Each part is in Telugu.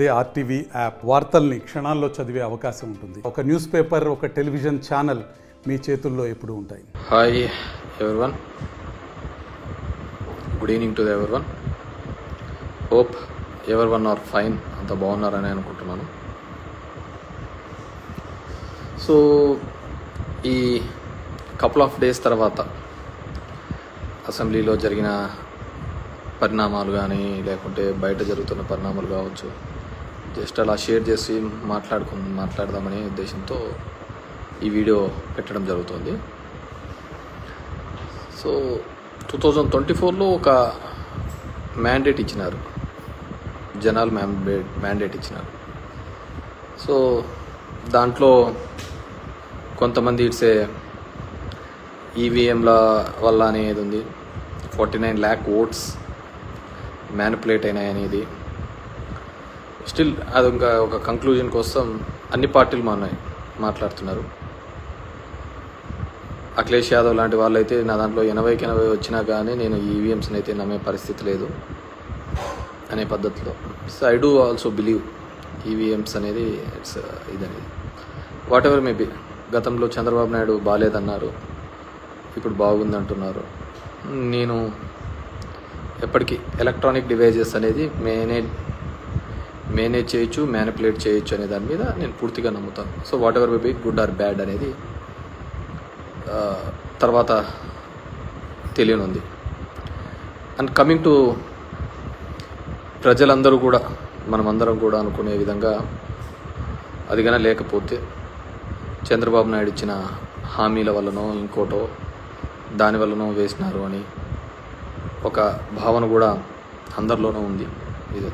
అదే ఆర్టీవీ యాప్ వార్తల్ని క్షణాల్లో చదివే అవకాశం ఉంటుంది. ఒక న్యూస్ పేపర్ ఒక టెలివిజన్ ఛానల్ మీ చేతుల్లో ఎప్పుడు ఉంటాయి. Hi everyone good evening to everyone hope everyone are fine అంత బాగున్నారని అనుకుంటున్నాను. సో ఈ కపుల్ ఆఫ్ డేస్ తర్వాత అసెంబ్లీలో జరిగిన పరిణామాలు కానీ లేకుంటే బయట జరుగుతున్న పరిణామాలు కావచ్చు జస్ట్ అలా షేర్ చేసి మాట్లాడుకు మాట్లాడదామనే ఉద్దేశంతో ఈ వీడియో పెట్టడం జరుగుతుంది. సో టూ థౌజండ్ ట్వంటీ ఫోర్లో ఒక మ్యాండేట్ ఇచ్చినారు. జనాలు మ్యాండేట్ మ్యాండేట్ ఇచ్చినారు. సో దాంట్లో కొంతమంది ఇట్సే ఈవీఎంల వల్ల అనేది ఉంది. Forty nine lakh votes manipulate అయినాయి అనేది స్టిల్ అది ఇంకా ఒక కంక్లూజన్ కోసం అన్ని పార్టీలు మా మాట్లాడుతున్నారు. అఖిలేష్ యాదవ్ లాంటి వాళ్ళు అయితే నా దాంట్లో ఎనభైకి ఎనభై వచ్చినా కానీ నేను ఈవీఎంస్ని అయితే నమ్మే పరిస్థితి లేదు అనే పద్ధతిలో. So I do also believe EVMs అనేది ఇట్స్ uh, ఇదనేది. వాట్ ఎవర్ మేబీ గతంలో చంద్రబాబు నాయుడు బాగాలేదన్నారు ఇప్పుడు బాగుందంటున్నారు. నేను ఎప్పటికీ ఎలక్ట్రానిక్ డివైజెస్ అనేది మేనేజ్ మేనేజ్ చేయొచ్చు మ్యానిపులేట్ చేయొచ్చు అనే దాని మీద నేను పూర్తిగా నమ్ముతాను. So whatever be good or bad అనేది తర్వాత తెలియనుంది. అండ్ కమింగ్ టు ప్రజలందరూ కూడా మనమందరం కూడా అనుకునే విధంగా అది లేకపోతే చంద్రబాబు నాయుడు ఇచ్చిన హామీల వల్లనో ఇంకోటో దాని వల్లనో వేసినారు అని ఒక భావన కూడా అందరిలోనూ ఉంది. ఇది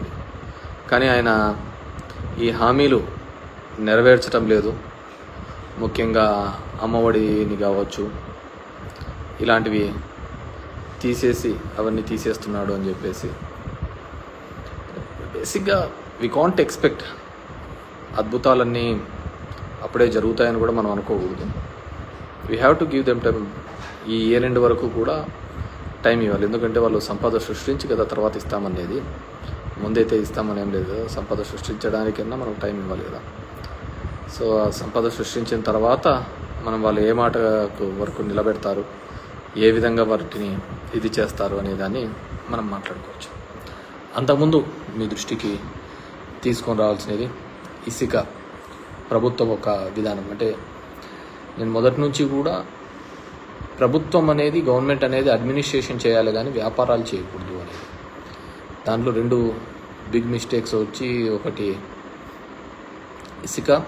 కానీ ఆయన ఈ హామీలు నెరవేర్చడం లేదు. ముఖ్యంగా అమ్మఒడిని కావచ్చు ఇలాంటివి తీసేసి అవన్నీ తీసేస్తున్నాడు అని చెప్పేసి. బేసిక్గా వి కాంట్ ఎక్స్పెక్ట్ అద్భుతాలన్నీ అప్పుడే జరుగుతాయని కూడా మనం అనుకోకూడదు. We have to give them time ఈ ఇయర్ ఎండ్ వరకు కూడా టైం ఇవ్వాలి. ఎందుకంటే వాళ్ళు సంపద సృష్టించి కదా తర్వాత ఇస్తామనేది. ముందైతే ఇస్తామని ఏం లేదు. సంపద సృష్టించడానికన్నా మనం టైం ఇవ్వాలి కదా. సో ఆ సంపద సృష్టించిన తర్వాత మనం వాళ్ళు ఏ మాటకు వరకు నిలబెడతారు ఏ విధంగా వాటిని ఇది చేస్తారు అనే దాన్ని మనం మాట్లాడుకోవచ్చు. అంతకుముందు మీ దృష్టికి తీసుకొని రావాల్సినది ఇసుక ప్రభుత్వం ఒక విధానం. అంటే నేను మొదటి నుంచి కూడా ప్రభుత్వం అనేది గవర్నమెంట్ అనేది అడ్మినిస్ట్రేషన్ చేయాలి కానీ వ్యాపారాలు చేయకూడదు అనేది. దాంట్లో రెండు బిగ్ మిస్టేక్స్ వచ్చి ఒకటి ఇసుక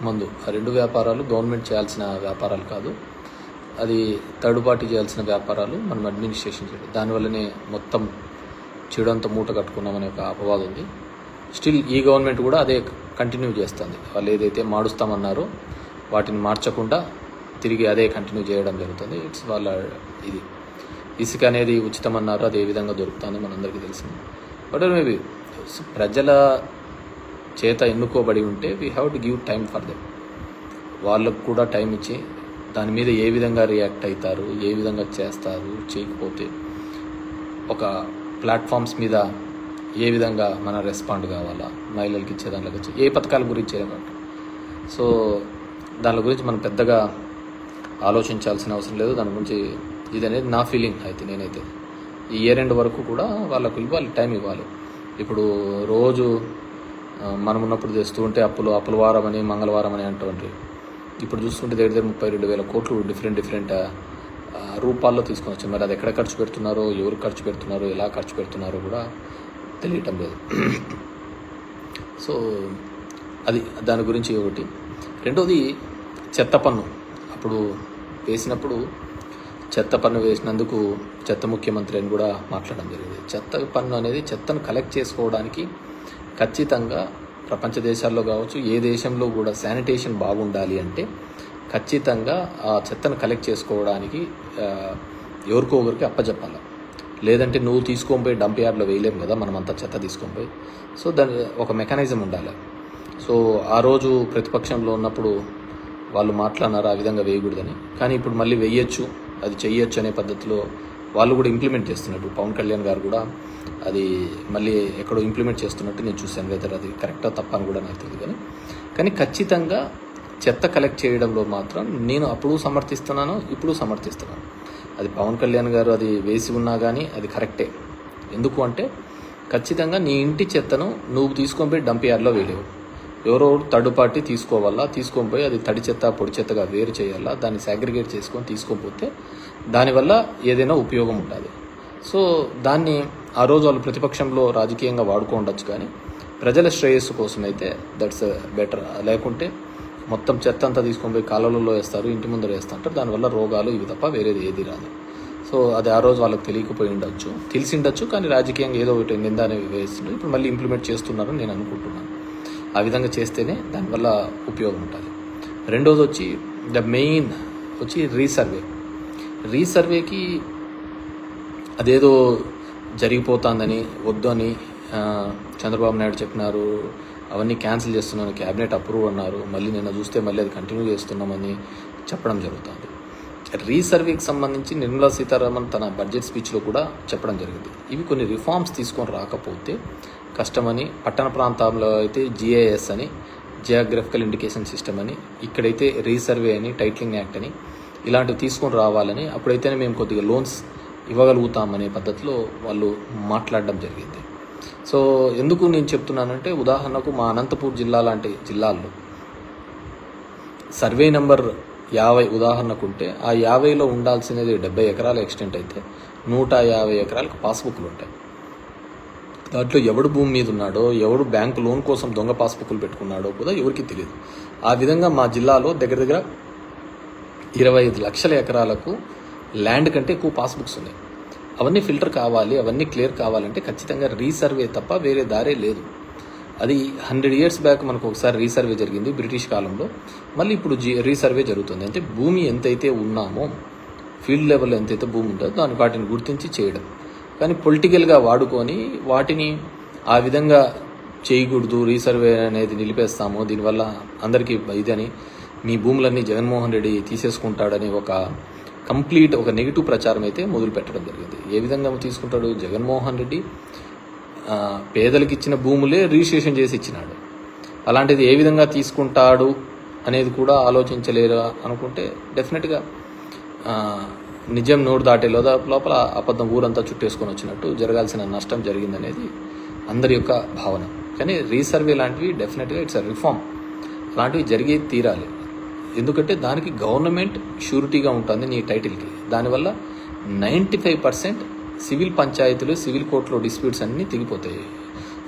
మందు. ఆ రెండు వ్యాపారాలు గవర్నమెంట్ చేయాల్సిన వ్యాపారాలు కాదు. అది థర్డ్ పార్టీ చేయాల్సిన వ్యాపారాలు మనం అడ్మినిస్ట్రేషన్ చేయడం. దానివల్లనే మొత్తం చెడంతా మూట కట్టుకున్నామనే ఒక అపవాదం ఉంది. స్టిల్ ఈ గవర్నమెంట్ కూడా అదే కంటిన్యూ చేస్తుంది. వాళ్ళు ఏదైతే మాడుస్తామన్నారో వాటిని మార్చకుండా తిరిగి అదే కంటిన్యూ చేయడం జరుగుతుంది. ఇట్స్ వాళ్ళ ఇది. ఇసుక అనేది ఉచితం అన్నారు అది ఏ విధంగా దొరుకుతుందో మనందరికీ తెలిసింది. బట్ మేబీ ప్రజల చేత ఎన్నుకోబడి ఉంటే we have to give time for them వాళ్ళకు కూడా టైం ఇచ్చి దాని మీద ఏ విధంగా రియాక్ట్ అవుతారు ఏ విధంగా చేస్తారు చేయకపోతే ఒక ప్లాట్ఫామ్స్ మీద ఏ విధంగా మనం రెస్పాండ్ కావాలా మహిళలకి ఇచ్చే దాంట్లో వచ్చి ఏ పథకాల గురించి అనమాట సో దాని గురించి మనం పెద్దగా ఆలోచించాల్సిన అవసరం లేదు. దాని గురించి ఇది అనేది నా ఫీలింగ్ అయితే నేనైతే. ఈ ఇయర్ ఎండ్ వరకు కూడా వాళ్ళకు ఇవ్వాలి టైం ఇవ్వాలి. ఇప్పుడు రోజు మనం ఉన్నప్పుడు తెస్తూ ఉంటే అప్పులు అప్పుల వారం అని మంగళవారం అని అంటుంటే ఇప్పుడు చూస్తుంటే దగ్గర దగ్గర ముప్పై రెండు వేల కోట్లు డిఫరెంట్ డిఫరెంట్ రూపాల్లో తీసుకొని వచ్చారు. మరి అది ఎక్కడ ఖర్చు పెడుతున్నారో ఎవరు ఖర్చు పెడుతున్నారో ఎలా ఖర్చు పెడుతున్నారో కూడా తెలియటం లేదు. సో అది దాని గురించి ఒకటి. రెండోది చెత్త పన్ను. అప్పుడు వేసినప్పుడు చెత్త పన్ను వేసినందుకు చెత్త ముఖ్యమంత్రి అని కూడా మాట్లాడడం జరిగింది. చెత్త పన్ను అనేది చెత్తను కలెక్ట్ చేసుకోవడానికి ఖచ్చితంగా ప్రపంచ దేశాల్లో కావచ్చు ఏ దేశంలో కూడా శానిటేషన్ బాగుండాలి అంటే ఖచ్చితంగా ఆ చెత్తను కలెక్ట్ చేసుకోవడానికి ఎవరికో ఒకరికి అప్పచెప్పాలి లేదంటే నువ్వు తీసుకొని పోయి డంప్ యార్డ్లో వేయలేము కదా మనం అంత చెత్త తీసుకొని పోయి. సో దాని ఒక మెకానిజం ఉండాలి. సో ఆ రోజు ప్రతిపక్షంలో ఉన్నప్పుడు వాళ్ళు మాట్లాడినారు ఆ విధంగా వేయకూడదని. కానీ ఇప్పుడు మళ్ళీ వేయచ్చు. అది చెయ్యొచ్చు అనే పద్ధతిలో వాళ్ళు కూడా ఇంప్లిమెంట్ చేస్తున్నట్టు. పవన్ కళ్యాణ్ గారు కూడా అది మళ్ళీ ఎక్కడో ఇంప్లిమెంట్ చేస్తున్నట్టు నేను చూశాను. వెదర్ అది కరెక్టా తప్ప అని కూడా నాకు తెలియదు కానీ. కానీ ఖచ్చితంగా చెత్త కలెక్ట్ చేయడంలో మాత్రం నేను అప్పుడు సమర్థిస్తున్నాను ఇప్పుడు సమర్థిస్తున్నాను. అది పవన్ కళ్యాణ్ గారు అది వేసి ఉన్నా కానీ అది కరెక్టే ఎందుకు అంటే ఖచ్చితంగా నీ ఇంటి చెత్తను నువ్వు తీసుకొని పోయి డంప్ యార్డ్లో వేయలేవు. ఎవరో థర్డ్ పార్టీ తీసుకోవాలా తీసుకొని పోయి అది తడి చెత్త పొడి చెత్తగా వేరు చేయాలా దాన్ని సాగ్రిగేట్ చేసుకొని తీసుకొని పోతే దానివల్ల ఏదైనా ఉపయోగం ఉంటుంది సో దాన్ని ఆ రోజు వాళ్ళు ప్రతిపక్షంలో రాజకీయంగా వాడుకోండొచ్చు కానీ ప్రజల శ్రేయస్సు కోసం అయితే దట్స్ బెటర్ లేకుంటే మొత్తం చెత్త అంతా తీసుకొని పోయి కాలువలలో వేస్తారు ఇంటి ముందర వేస్తుంటారు దానివల్ల రోగాలు ఇవి తప్ప వేరేది ఏది రాదు. సో అది ఆ రోజు వాళ్ళకి తెలియకపోయి ఉండొచ్చు తెలిసి ఉండొచ్చు కానీ రాజకీయంగా ఏదో ఒకటి నింద అనేవి వేస్తుండ్రు ఇప్పుడు మళ్ళీ ఇంప్లిమెంట్ చేస్తున్నారని నేను అనుకుంటున్నాను. ఆ విధంగా చేస్తేనే దానివల్ల ఉపయోగం ఉంటుంది. రెండోది వచ్చి ద మెయిన్ వచ్చి రీసర్వే రీసర్వేకి అదేదో జరిగిపోతుందని వద్దని అని చంద్రబాబు నాయుడు చెప్పినారు అవన్నీ క్యాన్సిల్ చేస్తున్నాను క్యాబినెట్ అప్రూవ్ అన్నారు మళ్ళీ నిన్న చూస్తే మళ్ళీ అది కంటిన్యూ చేస్తున్నామని చెప్పడం జరుగుతుంది. రీసర్వేకి సంబంధించి నిర్మలా సీతారామన్ తన బడ్జెట్ స్పీచ్లో కూడా చెప్పడం జరిగింది. ఇవి కొన్ని రిఫార్మ్స్ తీసుకొని రాకపోతే కష్టమని పట్టణ ప్రాంతాల్లో అయితే జిఐఎస్ అని జియోగ్రఫికల్ ఇండికేషన్ సిస్టమ్ అని ఇక్కడైతే రీసర్వే అని టైటిలింగ్ యాక్ట్ అని ఇలాంటివి తీసుకొని రావాలని అప్పుడైతేనే మేము కొద్దిగా లోన్స్ ఇవ్వగలుగుతామనే పద్ధతిలో వాళ్ళు మాట్లాడడం జరిగింది. సో ఎందుకు నేను చెప్తున్నానంటే ఉదాహరణకు మా అనంతపూర్ జిల్లా లాంటి జిల్లాల్లో సర్వే నెంబర్ యాభై ఉదాహరణకు ఉంటే ఆ యాభైలో ఉండాల్సినది డెబ్బై ఎకరాల ఎక్స్టెంట్ అయితే నూట యాభై ఎకరాలకు పాస్బుక్లు ఉంటాయి. దాంట్లో ఎవడు భూమి మీద ఉన్నాడో ఎవడు బ్యాంకు లోన్ కోసం దొంగ పాస్బుక్లు పెట్టుకున్నాడో కూడా ఎవరికి తెలియదు. ఆ విధంగా మా జిల్లాలో దగ్గర దగ్గర ఇరవై ఐదు లక్షల ఎకరాలకు ల్యాండ్ కంటే ఎక్కువ పాస్బుక్స్ ఉన్నాయి. అవన్నీ ఫిల్టర్ కావాలి అవన్నీ క్లియర్ కావాలంటే ఖచ్చితంగా రీసర్వే తప్ప వేరే దారే లేదు. అది హండ్రెడ్ ఇయర్స్ బ్యాక్ మనకు ఒకసారి రీసర్వే జరిగింది బ్రిటిష్ కాలంలో. మళ్ళీ ఇప్పుడు జీ రీసర్వే జరుగుతుంది. అంటే భూమి ఎంతైతే ఉన్నామో ఫీల్డ్ లెవెల్ ఎంతైతే భూమి ఉంటుందో దాని వాటిని గుర్తించి చేయడం. కానీ పొలిటికల్గా వాడుకొని వాటిని ఆ విధంగా చేయకూడదు రీసర్వే అనేది నిలిపేస్తాము. దీనివల్ల అందరికీ ఇదని మీ భూములన్నీ జగన్మోహన్ రెడ్డి తీసేసుకుంటాడని ఒక కంప్లీట్ ఒక నెగిటివ్ ప్రచారం అయితే మొదలు పెట్టడం జరిగింది. ఏ విధంగా తీసుకుంటాడు? జగన్మోహన్ రెడ్డి పేదలకు ఇచ్చిన భూములే రిజిస్ట్రేషన్ చేసి ఇచ్చినాడు. అలాంటిది ఏ విధంగా తీసుకుంటాడు అనేది కూడా ఆలోచించలేరు అనుకుంటే డెఫినెట్గా నిజం నోరు దాటే లోద లోపల అబద్ధం ఊరంతా చుట్టేసుకొని వచ్చినట్టు జరగాల్సిన నష్టం జరిగిందనేది అందరి యొక్క భావన. కానీ రీసర్వే లాంటివి డెఫినెట్గా ఇట్స్ అ రిఫార్మ్. అలాంటివి జరిగి తీరాలి. ఎందుకంటే దానికి గవర్నమెంట్ షూరిటీగా ఉంటుంది నీ టైటిల్కి. దానివల్ల నైంటీ ఫైవ్ పర్సెంట్ సివిల్ పంచాయతీలు సివిల్ కోర్టులో డిస్ప్యూట్స్ అన్నీ తిగిపోతాయి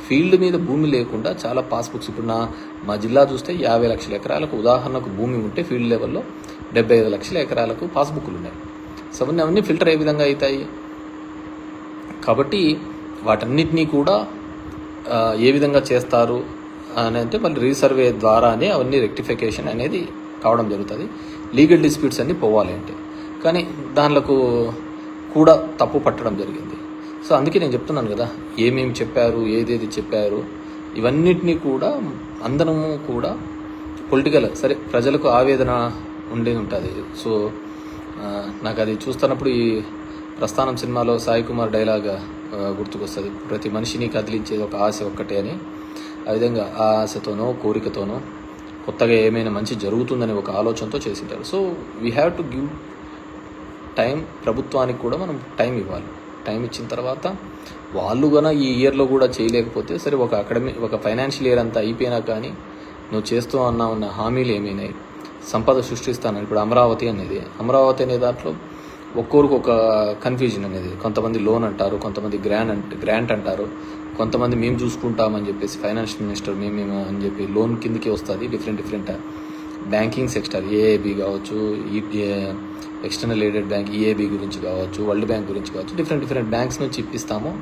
ఫీల్డ్ మీద భూమి లేకుండా చాలా పాస్బుక్స్. ఇప్పుడు నా మా జిల్లా చూస్తే యాభై లక్షల ఎకరాలకు ఉదాహరణకు భూమి ఉంటే ఫీల్డ్ లెవెల్లో డెబ్బై ఐదు లక్షల ఎకరాలకు పాస్బుక్లు ఉన్నాయి సో అవన్నీ అవన్నీ ఫిల్టర్ ఏ విధంగా అవుతాయి. కాబట్టి వాటన్నిటినీ కూడా ఏ విధంగా చేస్తారు అని అంటే మళ్ళీ రీసర్వే ద్వారానే అవన్నీ రెక్టిఫికేషన్ అనేది కావడం జరుగుతుంది. లీగల్ డిస్ప్యూట్స్ అన్నీ పోవాలి అంటే. కానీ దానిలకు కూడా తప్పు పట్టడం జరిగింది. సో అందుకే నేను చెప్తున్నాను కదా ఏమేమి చెప్పారు ఏదేది చెప్పారు ఇవన్నిటినీ కూడా అందరము కూడా పొలిటికల్ సరే ప్రజలకు ఆవేదన ఉండి ఉంటుంది. సో నాకు అది చూస్తున్నప్పుడు ఈ ప్రస్థానం సినిమాలో సాయి కుమార్ డైలాగ్ గుర్తుకొస్తుంది. ప్రతి మనిషిని కదిలించేది ఒక ఆశ ఒక్కటే అని. ఆ విధంగా ఆ ఆశతోనో కోరికతోనో కొత్తగా ఏమైనా మంచి జరుగుతుందనే ఒక ఆలోచనతో చేసింటారు. So we have to give time ప్రభుత్వానికి కూడా మనం టైం ఇవ్వాలి. టైం ఇచ్చిన తర్వాత వాళ్ళు గన ఈ ఇయర్లో కూడా చేయలేకపోతే సరే ఒక అకాడమీ ఒక ఫైనాన్షియల్ ఇయర్ అంతా అయిపోయినా కానీ నువ్వు చేస్తూ అన్నా ఉన్న హామీలు ఏమైనాయి? సంపద సృష్టిస్తాను ఇప్పుడు అమరావతి అనేది. అమరావతి అనే దాంట్లో ఒక్కొరికి ఒక కన్ఫ్యూజన్ అనేది. కొంతమంది లోన్ అంటారు కొంతమంది గ్రాండ్ అంట గ్రాంట్ అంటారు. కొంతమంది మేము చూసుకుంటామని చెప్పేసి ఫైనాన్షియల్ మినిస్టర్ మేము మేము అని చెప్పి లోన్ కిందకి వస్తుంది. Different different banking sector AAB కావచ్చు ఎక్స్టర్నల్ ఎయిడెడ్ బ్యాంక్ ఈఏబి గురించి కావచ్చు వరల్డ్ బ్యాంక్ గురించి కావచ్చు డిఫరెంట్ డిఫరెంట్ బ్యాంక్స్ నుంచి ఇప్పిస్తాము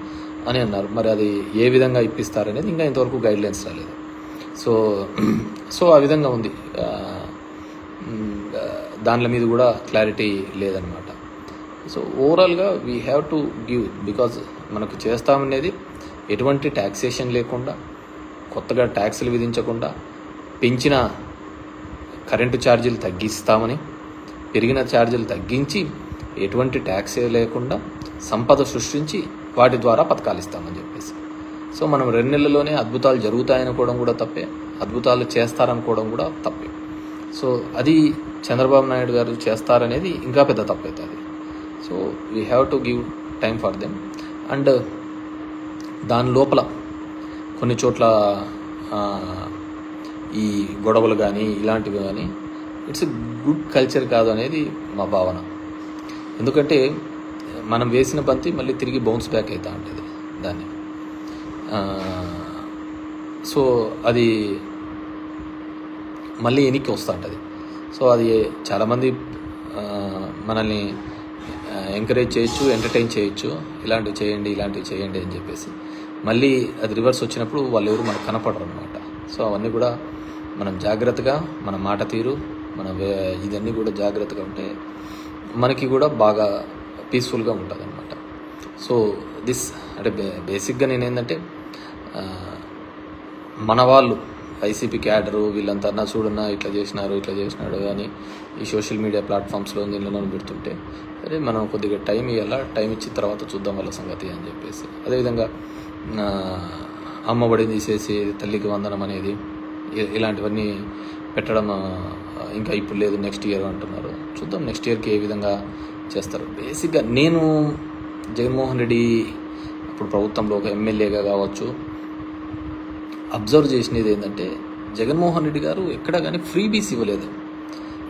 అని అన్నారు. మరి అది ఏ విధంగా ఇప్పిస్తారనేది ఇంకా ఇంతవరకు గైడ్లైన్స్ రాలేదు. సో సో ఆ విధంగా ఉంది. దానిల మీద కూడా క్లారిటీ లేదనమాట సో ఓవరాల్గా we have to give because మనకు చేస్తామనేది ఎటువంటి ట్యాక్సేషన్ లేకుండా కొత్తగా ట్యాక్సులు విధించకుండా పెంచిన కరెంటు ఛార్జీలు తగ్గిస్తామని పెరిగిన ఛార్జీలు తగ్గించి ఎటువంటి ట్యాక్స్ లేకుండా సంపద సృష్టించి వాటి ద్వారా పథకాలు ఇస్తామని చెప్పేసి. సో మనం రెండు నెలల్లోనే అద్భుతాలు జరుగుతాయనుకోవడం కూడా తప్పే అద్భుతాలు చేస్తారనుకోవడం కూడా తప్పే. సో అది చంద్రబాబు నాయుడు గారు చేస్తారనేది ఇంకా పెద్ద తప్పు అవుతుంది so we have to give time for them and దాని లోపల కొన్ని చోట్ల ఈ గొడవలు కానీ ఇలాంటివి కానీ ఇట్స్ గుడ్ కల్చర్ కాదు అనేది మా భావన. ఎందుకంటే మనం వేసిన బంతి మళ్ళీ తిరిగి బౌన్స్ బ్యాక్ అవుతూ ఉంటుంది దాన్ని. సో అది మళ్ళీ వెనక్కి వస్తూ ఉంటుంది. సో అది చాలామంది మనల్ని ఎంకరేజ్ చేయొచ్చు ఎంటర్టైన్ చేయొచ్చు. ఇలాంటివి చేయండి ఇలాంటివి చేయండి అని చెప్పేసి. మళ్ళీ అది రివర్స్ వచ్చినప్పుడు వాళ్ళు ఎవరు మనకు కనపడరు అనమాట సో అవన్నీ కూడా మనం జాగ్రత్తగా మన మాట తీరు మన వే- ఇదన్నీ కూడా జాగ్రత్తగా ఉంటే మనకి కూడా బాగా పీస్ఫుల్గా ఉంటుంది అనమాట సో దిస్ అంటే బే బేసిక్గా నేను ఏంటంటే మన వాళ్ళు వైసీపీ క్యాడరు వీళ్ళంతా నా చూడన్నా ఇట్లా చేసినారు ఇట్లా చేసినాడు అని ఈ సోషల్ మీడియా ప్లాట్ఫామ్స్లో దీనిలో పెడుతుంటే అరే మనం కొద్దిగా టైం ఇవ్వాలా టైం ఇచ్చిన తర్వాత చూద్దాం వాళ్ళ సంగతి అని చెప్పేసి. అదేవిధంగా ఆ, అమ్మఒడి తీసేసి తల్లికి వందనం అనేది ఇలాంటివన్నీ పెట్టడం ఇంకా ఇప్పుడు లేదు నెక్స్ట్ ఇయర్ అంటున్నారు. చూద్దాం నెక్స్ట్ ఇయర్కి ఏ విధంగా చేస్తారు. బేసిక్గా నేను జగన్మోహన్ రెడ్డి ఇప్పుడు ప్రభుత్వంలో ఒక ఎమ్మెల్యేగా కావచ్చు అబ్జర్వ్ చేసినది ఏంటంటే జగన్మోహన్ రెడ్డి గారు ఎక్కడ కానీ ఫ్రీబీస్ ఇవ్వలేదు.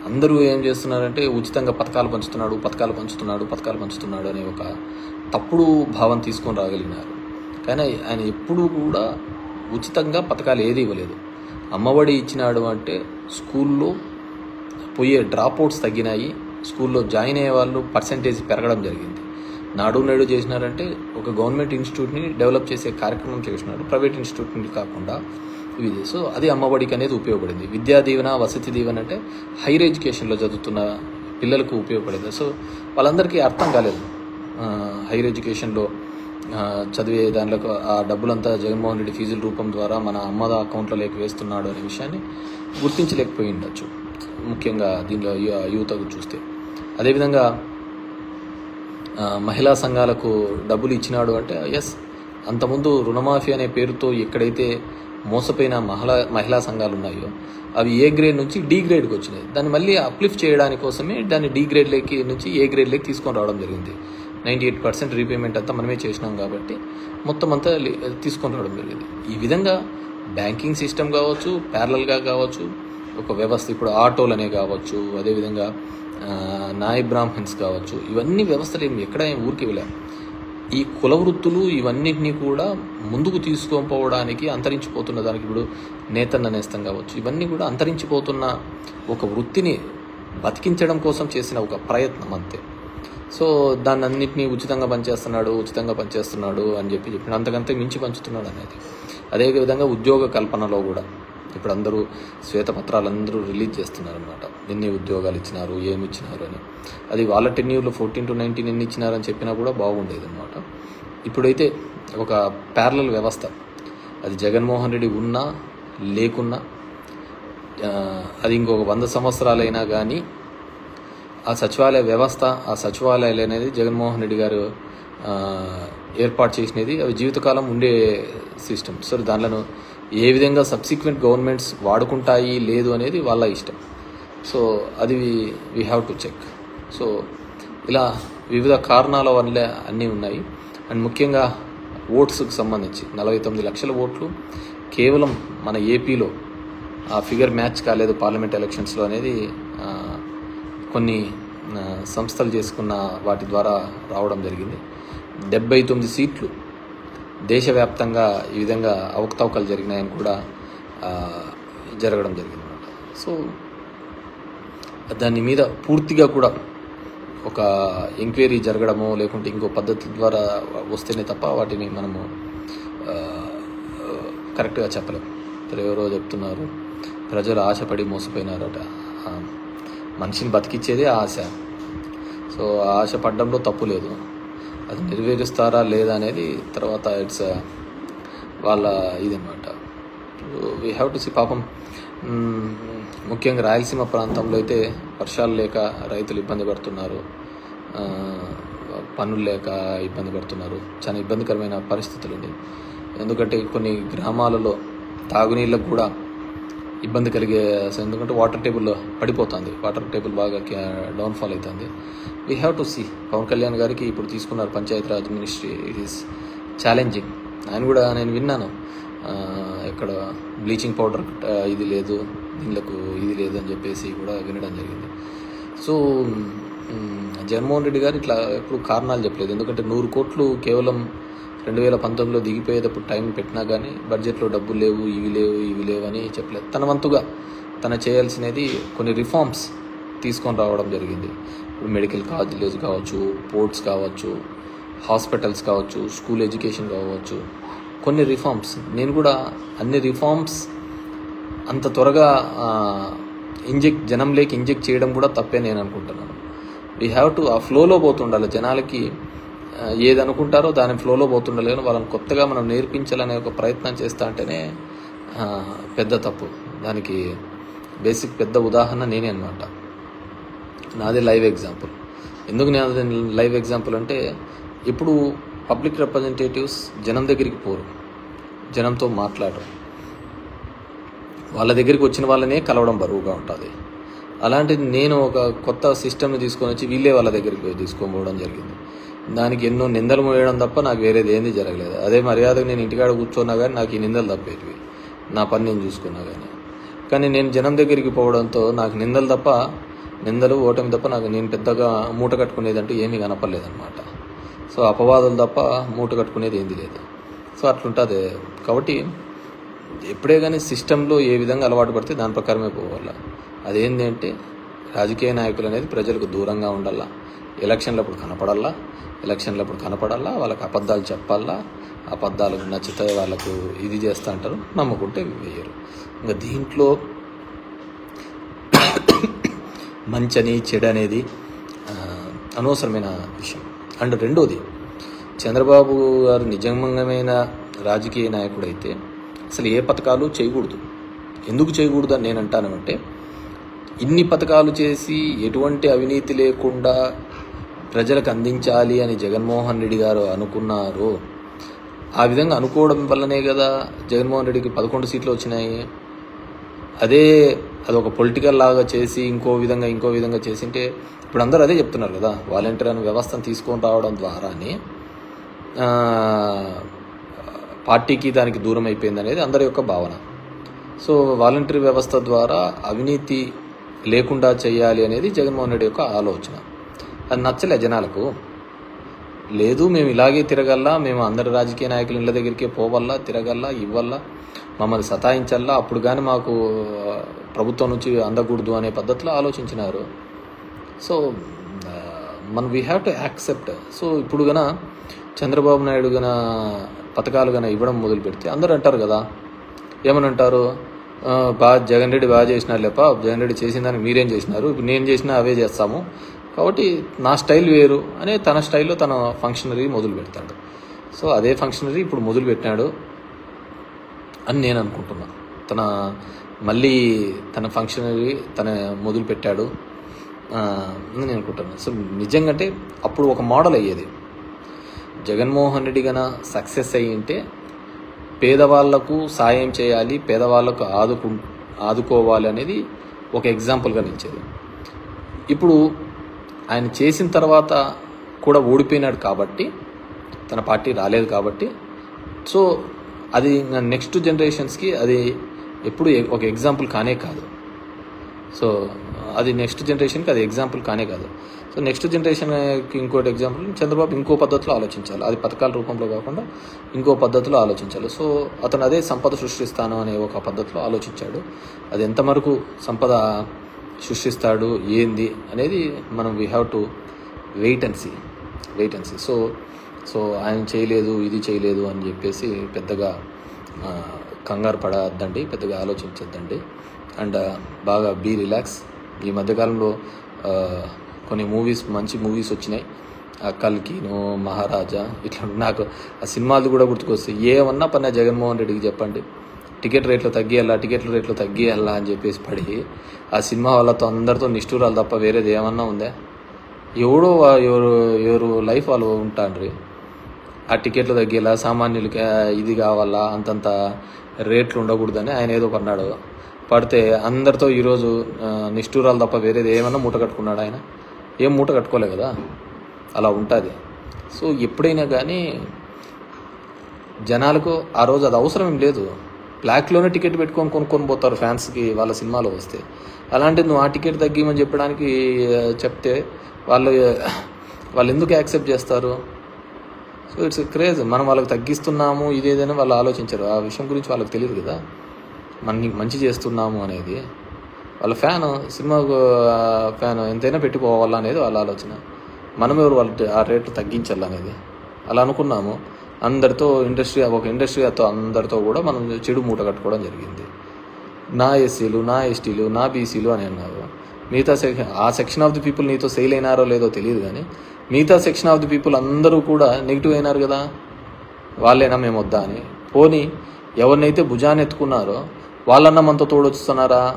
అందరూ ఏం చేస్తున్నారంటే ఉచితంగా పథకాలు పంచుతున్నాడు పథకాలు పంచుతున్నాడు పథకాలు పంచుతున్నాడు అనే ఒక తప్పుడు భావం తీసుకొని రాగలిగినారు. కానీ ఆయన ఎప్పుడూ కూడా ఉచితంగా పథకాలు ఏది ఇవ్వలేదు. అమ్మఒడి ఇచ్చినాడు అంటే స్కూల్లో పోయే డ్రాప్ అవుట్స్ తగ్గినాయి స్కూల్లో జాయిన్ అయ్యే వాళ్ళు పర్సంటేజ్ పెరగడం జరిగింది. నాడు నేడు చేసినారంటే ఒక గవర్నమెంట్ ఇన్స్టిట్యూట్ని డెవలప్ చేసే కార్యక్రమం చేసినాడు ప్రైవేట్ ఇన్స్టిట్యూట్ని కాకుండా ఇది. సో అది అమ్మఒడికి అనేది ఉపయోగపడింది. విద్యా దీవెన వసతి దీవెన అంటే హైయర్ ఎడ్యుకేషన్లో చదువుతున్న పిల్లలకు ఉపయోగపడేది. సో వాళ్ళందరికీ అర్థం కాలేదు. హైయర్ ఎడ్యుకేషన్లో చదివే దానిలో ఆ డబ్బులంతా జగన్మోహన్ రెడ్డి ఫీజుల రూపం ద్వారా మన అమ్మద అకౌంట్లో లేక వేస్తున్నాడు అనే విషయాన్ని గుర్తించలేకపోయి ఉండొచ్చు. ముఖ్యంగా దీనిలో యువతకు చూస్తే. అదేవిధంగా మహిళా సంఘాలకు డబ్బులు ఇచ్చినాడు అంటే ఎస్ అంతకుముందు రుణమాఫీ అనే పేరుతో ఎక్కడైతే మోసపోయిన మహిళా మహిళా సంఘాలు ఉన్నాయో అవి ఏ గ్రేడ్ నుంచి డి గ్రేడ్కి వచ్చినాయి దాన్ని మళ్ళీ అప్లిఫ్ట్ చేయడానికి కోసమే దాన్ని డి గ్రేడ్లోకి నుంచి ఏ గ్రేడ్లోకి తీసుకొని రావడం జరిగింది. నైంటీ ఎయిట్ పర్సెంట్ రీపేమెంట్ అంతా మనమే చేసినాం కాబట్టి మొత్తం అంతా తీసుకొని రావడం జరిగింది. ఈ విధంగా బ్యాంకింగ్ సిస్టమ్ కావచ్చు ప్యారలల్గా కావచ్చు ఒక వ్యవస్థ ఇప్పుడు ఆటోలనే కావచ్చు అదేవిధంగా నాయ బ్రాహ్మణ్స్ కావచ్చు ఇవన్నీ వ్యవస్థలు ఏమి ఎక్కడ ఊరికి వెళ్ళాం. ఈ కుల వృత్తులు ఇవన్నిటినీ కూడా ముందుకు తీసుకోపోవడానికి అంతరించిపోతున్న దానికి ఇప్పుడు నేతన్న నేస్తం కావచ్చు ఇవన్నీ కూడా అంతరించిపోతున్న ఒక వృత్తిని బతికించడం కోసం చేసిన ఒక ప్రయత్నం అంతే. సో దాన్ని అన్నింటినీ ఉచితంగా పనిచేస్తున్నాడు ఉచితంగా పనిచేస్తున్నాడు అని చెప్పి చెప్పిన అంతకంతే మించి పంచుతున్నాడు అనేది. అదేవిధంగా ఉద్యోగ కల్పనలో కూడా. ఇప్పుడు అందరూ శ్వేతపత్రాలు అందరూ రిలీజ్ చేస్తున్నారనమాట ఎన్ని ఉద్యోగాలు ఇచ్చినారు ఏమి ఇచ్చినారు అని. అది వాళ్ళ టెన్యూర్లో ఫోర్టీన్ టు నైన్టీన్ ఎన్ని ఇచ్చినారని చెప్పినా కూడా బాగుండేది అనమాట ఇప్పుడైతే ఒక ప్యారలల్ వ్యవస్థ. అది జగన్మోహన్ రెడ్డి ఉన్నా లేకున్నా అది ఇంకొక వంద సంవత్సరాలైనా కానీ ఆ సచివాలయ వ్యవస్థ ఆ సచివాలయాలు అనేది జగన్మోహన్ రెడ్డి గారు ఏర్పాటు చేసినది. అవి జీవితకాలం ఉండే సిస్టమ్. సో దానిలో ఏ విధంగా సబ్సిక్వెంట్ గవర్నమెంట్స్ వాడుకుంటాయి లేదు అనేది వాళ్ళ ఇష్టం. సో అది we have to check so ఇలా వివిధ కారణాల వల్ల అన్నీ ఉన్నాయి. అండ్ ముఖ్యంగా ఓట్స్కి సంబంధించి నలభై తొమ్మిది లక్షల ఓట్లు కేవలం మన ఏపీలో ఆ ఫిగర్ మ్యాచ్ కాలేదు పార్లమెంట్ ఎలక్షన్స్లో అనేది కొన్ని సంస్థలు చేసుకున్న వాటి ద్వారా రావడం జరిగింది. డెబ్బై తొమ్మిది సీట్లు దేశవ్యాప్తంగా ఈ విధంగా అవకతవకలు జరిగినాయని కూడా జరగడం జరిగింది. అనమాట సో దాని మీద పూర్తిగా కూడా ఒక ఎంక్వైరీ జరగడమో లేకుంటే ఇంకో పద్ధతి ద్వారా వస్తేనే తప్ప వాటిని మనము కరెక్ట్గా చెప్పలేం. ఇప్పుడు ఎవరో చెప్తున్నారు ప్రజలు ఆశపడి మోసపోయినారట. మనిషిని బతికిచ్చేదే ఆశ. సో ఆశ పడ్డంలో తప్పు లేదు. అది నెరవేరుస్తారా లేదా అనేది తర్వాత ఇట్స్ వాళ్ళ ఇదన్నమాట. వీ హ్యావ్ టు సి పాపం ముఖ్యంగా రాయలసీమ ప్రాంతంలో అయితే వర్షాలు లేక రైతులు ఇబ్బంది పడుతున్నారు. పనులు లేక ఇబ్బంది పడుతున్నారు. చాలా ఇబ్బందికరమైన పరిస్థితులు ఉంది ఎందుకంటే కొన్ని గ్రామాలలో తాగునీళ్ళకు కూడా ఇబ్బంది కలిగే ఎందుకంటే వాటర్ టేబుల్ పడిపోతుంది. వాటర్ టేబుల్ బాగా డౌన్ఫాల్ అవుతుంది we have to see Pawan Kalyan గారికి ఇప్పుడు తీసుకున్నారు Panchayat Raj ministry. It is challenging ఆయన కూడా నేను విన్నాను. ఇక్కడ బ్లీచింగ్ పౌడర్ ఇది లేదు దీనికి ఇది లేదు అని చెప్పేసి కూడా వినడం జరిగింది. సో జగన్మోహన్ రెడ్డి గారు ఇట్లా ఎప్పుడు కారణాలు చెప్పలేదు. ఎందుకంటే నూరు కోట్లు కేవలం రెండు వేల పంతొమ్మిదిలో దిగిపోయేటప్పుడు టైం పెట్టినా కానీ బడ్జెట్లో డబ్బులు లేవు ఇవి లేవు ఇవి లేవు అని చెప్పలేదు. తన వంతుగా తన చేయాల్సినది కొన్ని రిఫార్మ్స్ తీసుకొని రావడం జరిగింది. ఇప్పుడు మెడికల్ కాలేజ్ కావచ్చు పోర్ట్స్ కావచ్చు హాస్పిటల్స్ కావచ్చు స్కూల్ ఎడ్యుకేషన్ కావచ్చు కొన్ని రిఫార్మ్స్. నేను కూడా అన్ని రిఫార్మ్స్ అంత త్వరగా ఇంజెక్ట్ జనం లేక ఇంజెక్ట్ చేయడం కూడా తప్పే నేను అనుకుంటున్నాను. వీ హ్యావ్ టు ఆ ఫ్లోలో పోతుండాలి. జనాలకి ఏది అనుకుంటారో దాని ఫ్లోలో పోతుండాలి. కానీ వాళ్ళని కొత్తగా మనం నేర్పించాలనే ఒక ప్రయత్నం చేస్తా అంటేనే పెద్ద తప్పు. దానికి బేసిక్ పెద్ద ఉదాహరణ నేనే అనమాట నాది లైవ్ ఎగ్జాంపుల్ ఎందుకు నేను అది లైవ్ ఎగ్జాంపుల్ అంటే ఇప్పుడు పబ్లిక్ రిప్రజెంటేటివ్స్ జనం దగ్గరికి పోరు. జనంతో మాట్లాడరు. వాళ్ళ దగ్గరికి వచ్చిన వాళ్ళనే కలవడం బరువుగా ఉంటుంది. అలాంటిది నేను ఒక కొత్త సిస్టమ్ని తీసుకొని వచ్చి వీళ్ళే వాళ్ళ దగ్గరికి తీసుకొని పోవడం జరిగింది. దానికి ఎన్నో నిందలు మోయడం తప్ప నాకు వేరేది ఏంది జరగలేదు. అదే మర్యాదకు నేను ఇంటికాడ కూర్చున్నా కానీ నాకు ఈ నిందలు తప్పేటివి. నా పని నేను చూసుకున్నా కానీ కానీ నేను జనం దగ్గరికి పోవడంతో నాకు నిందలు తప్ప నిందలు ఓటమి తప్ప నాకు నేను పెద్దగా మూట కట్టుకునేది అంటూ ఏమీ కనపడలేదన్నమాట. సో అపవాదులు తప్ప మూట కట్టుకునేది ఏంది లేదు. సో అట్లుంటుంది. కాబట్టి ఎప్పుడే కానీ సిస్టంలో ఏ విధంగా అలవాటు పడితే దాని ప్రకారమే పోవాలా. అదేంటి అంటే రాజకీయ నాయకులు అనేది ప్రజలకు దూరంగా ఉండాలా. ఎలక్షన్లప్పుడు కనపడాలా ఎలక్షన్లప్పుడు కనపడాలా వాళ్ళకి అబద్ధాలు చెప్పాలా అబద్ధాలకు నచ్చితే వాళ్ళకు ఇది చేస్తా అంటారు. నమ్ముకుంటే వేయరు. ఇంకా దీంట్లో మంచని చెడు అనేది అనవసరమైన విషయం. అండ్ రెండోది చంద్రబాబు గారు నిజమైన రాజకీయ నాయకుడైతే అసలు ఏ పథకాలు చేయకూడదు. ఎందుకు చేయకూడదు అని నేను అంటానంటే ఇన్ని పథకాలు చేసి ఎటువంటి అవినీతి లేకుండా ప్రజలకు అందించాలి అని జగన్మోహన్ రెడ్డి గారు అనుకున్నారు ఆ విధంగా అనుకోవడం వల్లనే కదా జగన్మోహన్ రెడ్డికి పదకొండు సీట్లు వచ్చినాయి. అదే అదొక పొలిటికల్ లాగా చేసి ఇంకో విధంగా ఇంకో విధంగా చేసింటే ఇప్పుడు అందరూ అదే చెప్తున్నారు కదా వాలంటీర్ అనే వ్యవస్థను తీసుకొని రావడం ద్వారానే పార్టీకి దానికి దూరం అయిపోయింది అనేది అందరి యొక్క భావన. సో వాలంటీర్ వ్యవస్థ ద్వారా అవినీతి లేకుండా చేయాలి అనేది జగన్మోహన్ రెడ్డి యొక్క ఆలోచన. అది నచ్చలే జనాలకు. లేదు మేము ఇలాగే తిరగల్లా మేము అందరి రాజకీయ నాయకుల ఇళ్ళ దగ్గరికే పోవల్లా తిరగల్లా ఇవ్వల్లా మమ్మల్ని సతాయించల్లా అప్పుడు కానీ మాకు ప్రభుత్వం నుంచి అందకూడదు అనే పద్ధతిలో ఆలోచించినారు. సో మన we have to accept so ఇప్పుడు గన చంద్రబాబు నాయుడు గన పథకాలు గన ఇవ్వడం మొదలు పెడితే అందరూ అంటారు కదా ఏమని అంటారు బాగా జగన్ రెడ్డి బాగా చేసినారు లేప జగన్ రెడ్డి చేసిన దానికి మీరేం చేసినారు? ఇప్పుడు నేను చేసినా అవే చేస్తాము. కాబట్టి నా స్టైల్ వేరు అనే తన స్టైల్లో తన ఫంక్షనరీ మొదలు పెడతాడు. సో అదే ఫంక్షనరీ ఇప్పుడు మొదలు పెట్టినాడు అని నేను అనుకుంటున్నాను తన మళ్ళీ తన ఫంక్షనరీ తన మొదలు పెట్టాడు. అని నేను అనుకుంటున్నాను సో నిజంగా అంటే అప్పుడు ఒక మోడల్ అయ్యేది. జగన్మోహన్ రెడ్డి గన సక్సెస్ అయ్యి ఉంటే పేదవాళ్ళకు సాయం చేయాలి పేదవాళ్ళకు ఆదుకు ఆదుకోవాలి అనేది ఒక ఎగ్జాంపుల్గా నిలిచేది. ఇప్పుడు ఆయన చేసిన తర్వాత కూడా ఓడిపోయినాడు కాబట్టి తన పార్టీ రాలేదు కాబట్టి సో అది నెక్స్ట్ జనరేషన్స్కి అది ఎప్పుడు ఒక ఎగ్జాంపుల్ కానే కాదు. సో అది నెక్స్ట్ జనరేషన్కి అది ఎగ్జాంపుల్ కానే కాదు. సో నెక్స్ట్ జనరేషన్కి ఇంకోటి ఎగ్జాంపుల్ చంద్రబాబు ఇంకో పద్ధతిలో ఆలోచించాలి. అది పథకాల రూపంలో కాకుండా ఇంకో పద్ధతిలో ఆలోచించాలి. సో అతను అదే సంపద సృష్టిస్తాను అనే ఒక పద్ధతిలో ఆలోచించాడు. అది ఎంతవరకు సంపద సృష్టిస్తాడు ఏంది అనేది మనం we have to wait and see wait and see so so ఆయన చేయలేదు ఇది చేయలేదు అని చెప్పేసి పెద్దగా కంగారు పడద్దండి పెద్దగా ఆలోచించద్దండి. అండ్ బాగా బీ రిలాక్స్. ఈ మధ్యకాలంలో కొన్ని మూవీస్ మంచి మూవీస్ వచ్చినాయి. ఆ కల్కిను మహారాజా ఇట్లా నాకు ఆ సినిమాలు కూడా గుర్తుకొస్తాయి. ఏమన్నా పన్నా జగన్మోహన్ రెడ్డికి చెప్పండి. టికెట్ రేట్లు తగ్గియాలా టికెట్ల రేట్లు తగ్గియాలా అని చెప్పేసి పడి ఆ సినిమా వాళ్ళతో అందరితో నిష్ఠూరాలు తప్ప వేరేది ఏమన్నా ఉందా? ఎవడో ఎవరు ఎవరు లైఫ్ వాళ్ళు ఉంటాండ్రి. ఆ టికెట్లు తగ్గేలా సామాన్యులకి ఇది కావాలా అంతంత రేట్లు ఉండకూడదని ఆయన ఏదో అన్నాడు పడితే అందరితో ఈరోజు నిష్ఠూరాలు తప్ప వేరేది ఏమన్నా మూట కట్టుకున్నాడు ఆయన? ఏం మూట కట్టుకోలే కదా? అలా ఉంటుంది. సో ఎప్పుడైనా కానీ జనాలకు ఆ రోజు అది అవసరం ఏం లేదు. బ్లాక్లోనే టికెట్ పెట్టుకొని కొనుక్కొని పోతారు ఫ్యాన్స్కి వాళ్ళ సినిమాలో వస్తే. అలాంటిది నువ్వు ఆ టికెట్ తగ్గిమని చెప్పడానికి చెప్తే వాళ్ళు వాళ్ళు ఎందుకు యాక్సెప్ట్ చేస్తారు? సో ఇట్స్ క్రేజ్ మనం వాళ్ళకి తగ్గిస్తున్నాము ఇదేదని వాళ్ళు ఆలోచించరు. ఆ విషయం గురించి వాళ్ళకి తెలియదు కదా. మన మంచి చేస్తున్నాము అనేది. వాళ్ళ ఫ్యాన్ సినిమా ఫ్యాన్ ఎంతైనా పెట్టిపోవాలా అనేది వాళ్ళ ఆలోచన. మనం ఎవరు వాళ్ళ ఆ రేట్లు తగ్గించాలనేది అలా అనుకున్నాము. అందరితో ఇండస్ట్రీ ఒక ఇండస్ట్రీతో అందరితో కూడా మనం చెడు మూట కట్టుకోవడం జరిగింది. నా ఎస్సీలు నా ఎస్టీలు నా బీసీలు అని అన్నారు. మిగతా సెక్షన్ ఆ సెక్షన్ ఆఫ్ ది పీపుల్ నీతో సెయిల్ అయినారో లేదో తెలియదు కానీ మిగతా సెక్షన్ ఆఫ్ ది పీపుల్ అందరూ కూడా నెగిటివ్ అయినారు కదా? వాళ్ళేనా మేము వద్దా అని. పోనీ ఎవరినైతే భుజాన్ని ఎత్తుకున్నారో వాళ్ళన్నా మనతో తోడొస్తున్నారా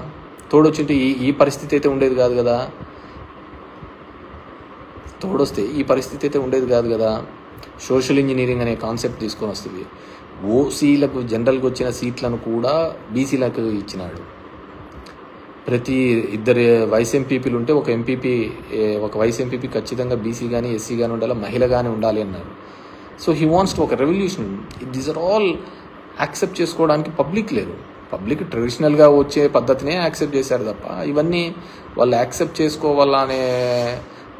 తోడొచ్చింటే ఈ ఈ పరిస్థితి అయితే ఉండేది కాదు కదా? తోడొస్తే ఈ పరిస్థితి అయితే ఉండేది కాదు కదా? సోషల్ ఇంజనీరింగ్ అనే కాన్సెప్ట్ తీసుకొని వస్తుంది. ఓసీలకు జనరల్గా వచ్చిన సీట్లను కూడా బీసీలకు ఇచ్చినాడు. ప్రతి ఇద్దరు వైస్ ఎంపీపీలు ఉంటే ఒక ఎంపీపీ ఒక వైస్ ఎంపీపీ ఖచ్చితంగా బీసీ కానీ ఎస్సీ కానీ ఉండాలి? మహిళ కానీ ఉండాలి అన్నారు. సో హీ వాంట్స్ టు ఒక revolution these are all accept చేసుకోవడానికి పబ్లిక్ లేరు పబ్లిక్ ట్రెడిషనల్గా వచ్చే పద్ధతినే యాక్సెప్ట్ చేశారు తప్ప ఇవన్నీ వాళ్ళు యాక్సెప్ట్ చేసుకోవాలనే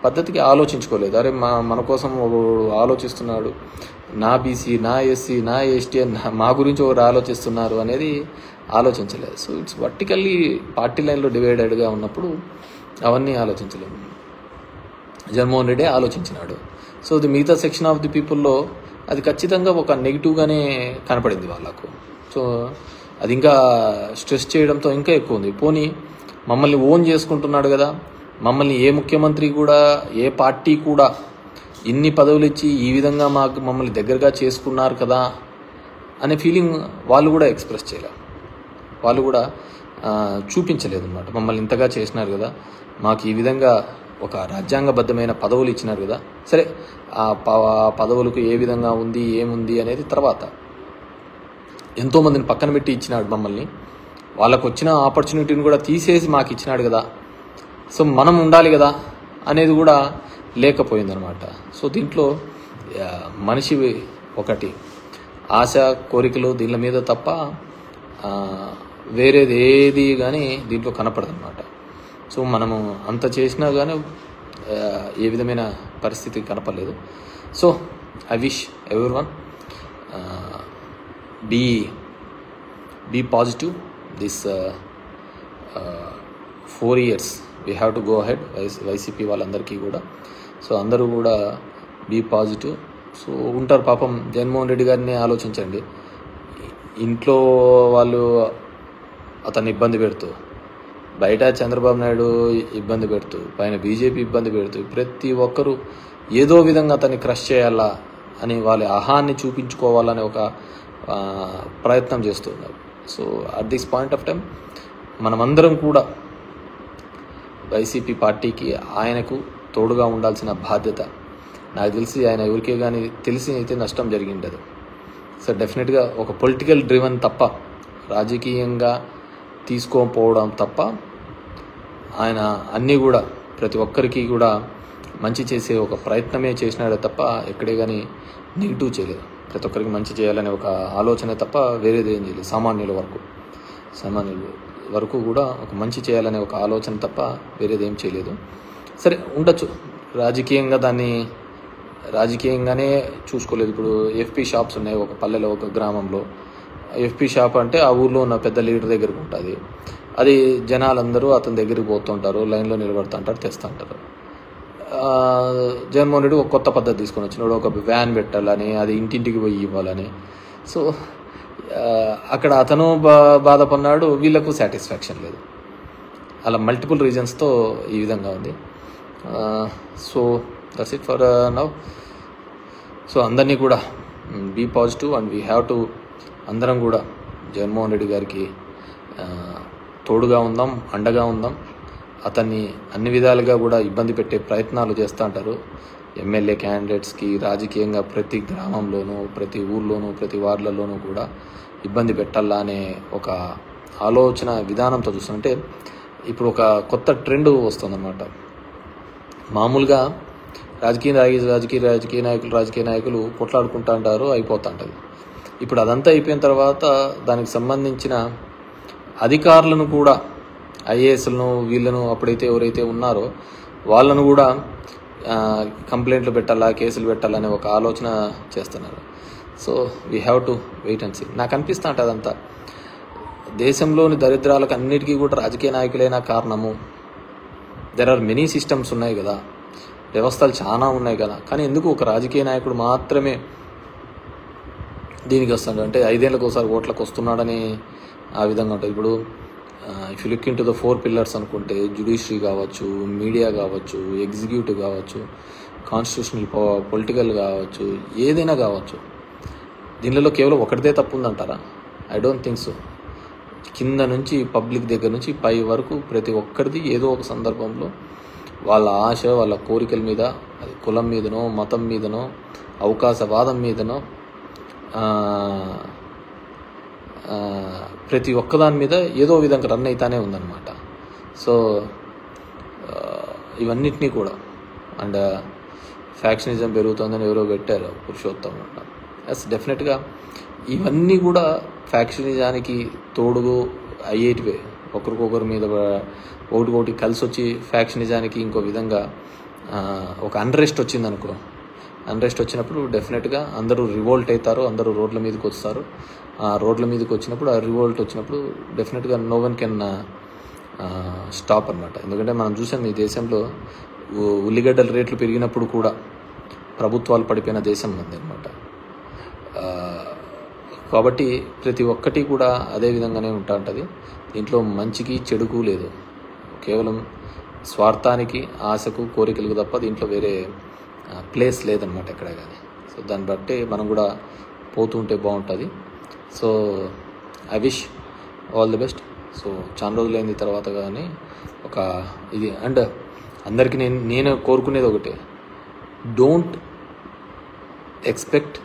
పద్ధతికి ఆలోచించుకోలేదు. అరే మన కోసం ఆలోచిస్తున్నాడు. నా బీసీ నా ఎస్సీ నా ఎస్టీ మా గురించి ఒకరు ఆలోచిస్తున్నారు అనేది ఆలోచించలేదు. సో ఇట్స్ వర్టికల్లీ పార్టీ లైన్లో డివైడెడ్గా ఉన్నప్పుడు అవన్నీ ఆలోచించలేము. జగన్మోహన్ రెడ్డి ఆలోచించినాడు. సో ది మిగతా సెక్షన్ ఆఫ్ ది పీపుల్లో అది ఖచ్చితంగా ఒక నెగిటివ్గానే కనపడింది వాళ్ళకు. సో అది ఇంకా స్ట్రెస్ చేయడంతో ఇంకా ఎక్కువ ఉంది. పోనీ మమ్మల్ని ఓన్ చేసుకుంటున్నాడు కదా. మమ్మల్ని ఏ ముఖ్యమంత్రి కూడా ఏ పార్టీ కూడా ఇన్ని పదవులు ఇచ్చి ఈ విధంగా మాకు మమ్మల్ని దగ్గరగా చేసుకున్నారు కదా అనే ఫీలింగ్ వాళ్ళు కూడా ఎక్స్ప్రెస్ చేయలేరు వాళ్ళు కూడా చూపించలేదు అనమాట మమ్మల్ని ఇంతగా చేసినారు కదా. మాకు ఈ విధంగా ఒక రాజ్యాంగబద్ధమైన పదవులు ఇచ్చినారు కదా. సరే ఆ ప- ఆ పదవులకు ఏ విధంగా ఉంది ఏముంది అనేది తర్వాత. ఎంతోమందిని పక్కన పెట్టి ఇచ్చినాడు మమ్మల్ని. వాళ్ళకు వచ్చిన ఆపర్చునిటీని కూడా తీసేసి మాకు ఇచ్చినాడు కదా. సో మనం ఉండాలి కదా అనేది కూడా లేకపోయిందనమాట. సో దీంట్లో మనిషి ఒకటి. ఆశ కోరికలు దీని మీద తప్ప వేరేది ఏది కానీ దీంట్లో కనపడదనమాట. సో మనము అంత చేసినా కానీ ఏ విధమైన పరిస్థితి కనపడలేదు. So I wish everyone be be positive. This four years. We have to go ahead YCP వాళ్ళందరికీ కూడా. సో అందరూ కూడా బీ పాజిటివ్ సో ఉంటారు పాపం జగన్మోహన్ రెడ్డి గారిని ఆలోచించండి. ఇంట్లో వాళ్ళు అతన్ని ఇబ్బంది పెడుతూ బయట చంద్రబాబు నాయుడు ఇబ్బంది పెడుతూ పైన బీజేపీ ఇబ్బంది పెడుతూ ప్రతి ఒక్కరూ ఏదో విధంగా అతన్ని క్రష్ చేయాలా అని వాళ్ళ అహాన్ని చూపించుకోవాలనే ఒక ప్రయత్నం చేస్తున్నారు. So at this point of time మనమందరం కూడా వైసీపీ పార్టీకి ఆయనకు తోడుగా ఉండాల్సిన బాధ్యత. నాకు తెలిసి ఆయన ఎవరికే కానీ తెలిసి అయితే నష్టం జరిగిండదు సో డెఫినెట్గా ఒక పొలిటికల్ డ్రివన్ తప్ప రాజకీయంగా తీసుకోకపోవడం తప్ప ఆయన అన్నీ కూడా ప్రతి ఒక్కరికి కూడా మంచి చేసే ఒక ప్రయత్నమే చేసినాడే తప్ప ఎక్కడే కానీ నెగిటివ్ చేయలేదు. ప్రతి ఒక్కరికి మంచి చేయాలనే ఒక ఆలోచన తప్ప వేరేది ఏం చేయలేదు సామాన్యుల వరకు. సామాన్యుల వరకు కూడా ఒక మంచి చేయాలనే ఒక ఆలోచన తప్ప వేరేది ఏం చేయలేదు. సరే ఉండొచ్చు. రాజకీయంగా దాన్ని రాజకీయంగానే చూసుకోలేదు. ఇప్పుడు ఎఫ్పి షాప్స్ ఉన్నాయి ఒక పల్లెలో ఒక గ్రామంలో. ఎఫ్పి షాప్ అంటే ఆ ఊర్లో ఉన్న పెద్ద లీడర్ దగ్గరకు ఉంటుంది. అది జనాలందరూ అతని దగ్గరికి పోతుంటారు లైన్లో నిలబడుతుంటారు తెస్తుంటారు. జగన్మోహన్ రెడ్డి ఒక కొత్త పద్ధతి తీసుకొని వచ్చినాడు. ఒక వ్యాన్ పెట్టాలని అది ఇంటింటికి పోయి ఇవ్వాలని. సో అక్కడ అతను బా బాధపడినాడు. వీళ్ళకు సాటిస్ఫాక్షన్ లేదు. అలా మల్టిపుల్ రీజన్స్తో ఈ విధంగా ఉంది. So that's it for now so అందరినీ కూడా be positive and we have to అందరం కూడా జగన్మోహన్ రెడ్డి గారికి uh, తోడుగా ఉందాం అండగా ఉందాం. అతన్ని అన్ని విధాలుగా కూడా ఇబ్బంది పెట్టే ప్రయత్నాలు చేస్తూ ఉంటారు. ఎమ్మెల్యే క్యాండిడేట్స్కి రాజకీయంగా ప్రతి గ్రామంలోనూ ప్రతి ఊర్లోనూ ప్రతి వార్డులలోనూ కూడా ఇబ్బంది పెట్టాలా అనే ఒక ఆలోచన విధానంతో చూస్తుంటే ఇప్పుడు ఒక కొత్త ట్రెండ్ వస్తుందన్నమాట. మామూలుగా రాజకీయ నాయ- రాజకీయ రాజకీయ నాయకులు రాజకీయ నాయకులు కొట్లాడుకుంటా అంటారు అయిపోతుంటుంది. ఇప్పుడు అదంతా అయిపోయిన తర్వాత దానికి సంబంధించిన అధికారులను కూడా ఐఏఎస్లను వీళ్ళను అప్పుడైతే ఎవరైతే ఉన్నారో వాళ్ళను కూడా కంప్లైంట్లు పెట్టాలా కేసులు పెట్టాలనే ఒక ఆలోచన చేస్తున్నారు. So we have to wait and see నాకు అనిపిస్తా ఉంటుంది అదంతా. దేశంలోని దరిద్రాలకు అన్నిటికీ కూడా రాజకీయ నాయకులైన కారణము. దెర్ ఆర్ మెనీ సిస్టమ్స్ ఉన్నాయి కదా. వ్యవస్థలు చాలా ఉన్నాయి కదా. కానీ ఎందుకు ఒక రాజకీయ నాయకుడు మాత్రమే దీనికి వస్తాడు? అంటే ఐదేళ్ళకి ఒకసారి ఓట్లకు వస్తున్నాడని ఆ విధంగా ఉంటుంది. ఇప్పుడు if you look into the four pillars అనుకుంటే జుడిషియరీ కావచ్చు మీడియా కావచ్చు ఎగ్జిక్యూటివ్ కావచ్చు కాన్స్టిట్యూషనల్ పొలిటికల్ కావచ్చు ఏదైనా కావచ్చు. దీనిలో కేవలం ఒకటిదే తప్పు ఉందంటారా? ఐ డోంట్ థింక్ సో కింద నుంచి పబ్లిక్ దగ్గర నుంచి పై వరకు ప్రతి ఒక్కరిది ఏదో ఒక సందర్భంలో వాళ్ళ ఆశ వాళ్ళ కోరికల మీద అది కులం మీదనో మతం మీదనో అవకాశవాదం మీదనో ప్రతి ఒక్కదాని మీద ఏదో విధంగా రన్ అవుతానే ఉందన్నమాట. సో ఇవన్నిటినీ కూడా. అండ్ ఫ్యాక్షనిజం పెరుగుతుందని ఎవరో పెట్టారు పురుషోత్తం ఎస్ డెఫినెట్గా ఇవన్నీ కూడా ఫ్యాక్షనిజానికి తోడుగు అయ్యేటివే. ఒకరికొకరి మీద ఒకటికొకటి కలిసి వచ్చి ఫ్యాక్షనిజానికి ఇంకో విధంగా ఒక అన్రెస్ట్ వచ్చిందనుకో. అన్రెస్ట్ వచ్చినప్పుడు డెఫినెట్గా అందరూ రివోల్ట్ అవుతారు అందరూ రోడ్ల మీదకి వస్తారు. ఆ రోడ్ల మీదకి వచ్చినప్పుడు ఆ రివోల్ట్ వచ్చినప్పుడు డెఫినెట్గా నో వన్ కెన్ స్టాప్ అన్నమాట. ఎందుకంటే మనం చూసాం ఈ దేశంలో ఉల్లిగడ్డల రేట్లు పెరిగినప్పుడు కూడా ప్రభుత్వాలు పడిపోయిన దేశం ఉంది అనమాట కాబట్టి ప్రతి ఒక్కటి కూడా అదే విధంగానే ఉంటా ఉంటుంది. దీంట్లో మంచికి చెడుకు లేదు. కేవలం స్వార్థానికి ఆశకు కోరికలకు తప్ప దీంట్లో వేరే ప్లేస్ లేదనమాట ఎక్కడ కానీ సో దాన్ని బట్టి మనం కూడా పోతూ ఉంటే బాగుంటుంది. So I wish all the best so చాలా రోజులైంది తర్వాత కానీ ఒక ఇది అండ్ అందరికీ నేను నేను కోరుకునేది ఒకటే. Don't expect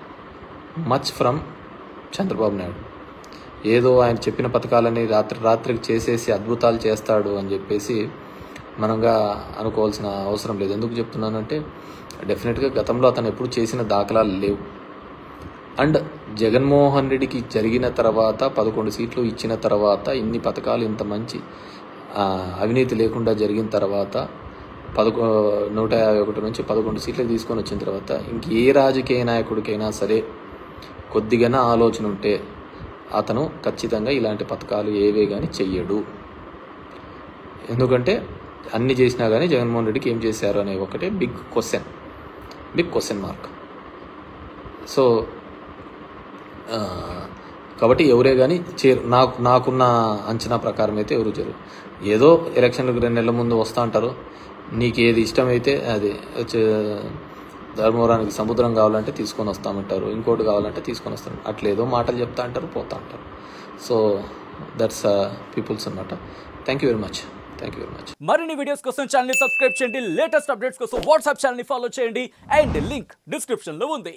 much from Chandrababu Naidu. ఏదో ఆయన చెప్పిన పథకాలని రాత్రి రాత్రికి చేసేసి అద్భుతాలు చేస్తాడు అని చెప్పేసి మనంగా అనుకోవాల్సిన అవసరం లేదు. ఎందుకు చెప్తున్నానంటే డెఫినెట్గా గతంలో అతను ఎప్పుడు చేసిన దాఖలాలు లేవు. అండ్ జగన్మోహన్ రెడ్డికి జరిగిన తర్వాత పదకొండు సీట్లు ఇచ్చిన తర్వాత ఇన్ని పథకాలు ఇంత మంచి అవినీతి లేకుండా జరిగిన తర్వాత పదకొ నూట యాభై ఒకటి నుంచి పదకొండు సీట్లు తీసుకొని వచ్చిన తర్వాత ఇంక ఏ రాజకీయ నాయకుడికైనా సరే కొద్దిగానే ఆలోచన ఉంటే అతను ఖచ్చితంగా ఇలాంటి పథకాలు ఏవే కానీ చెయ్యడు. ఎందుకంటే అన్ని చేసినా కానీ జగన్మోహన్ రెడ్డికి ఏం చేశారు అనే ఒకటే big question big question mark so కాబట్టి ఎవరే కానీ చేరు నాకు నాకున్న అంచనా ప్రకారం అయితే ఎవరు చేరు. ఏదో ఎలక్షన్లకు రెండు నెలల ముందు వస్తూ అంటారు. నీకు ఏది ఇష్టమైతే అది వచ్చే ధర్మవరానికి సముద్రం కావాలంటే తీసుకొని వస్తామంటారు ఇంకోటి కావాలంటే తీసుకొని వస్తారు అట్లా ఏదో మాటలు చెప్తా అంటారు పోతా అంటారు. సో దట్స్ పీపుల్స్ అనమాట thank you very much thank you very much మరిన్ని వీడియోస్ కోసం ఛానల్ సబ్స్క్రైబ్ చేయండి. లేటెస్ట్ అప్డేట్స్ కోసం వాట్సాప్ ఛానల్ని ఫాలో చేయండి. అండ్ లింక్ డిస్క్రిప్షన్లో ఉంది.